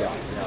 Yeah.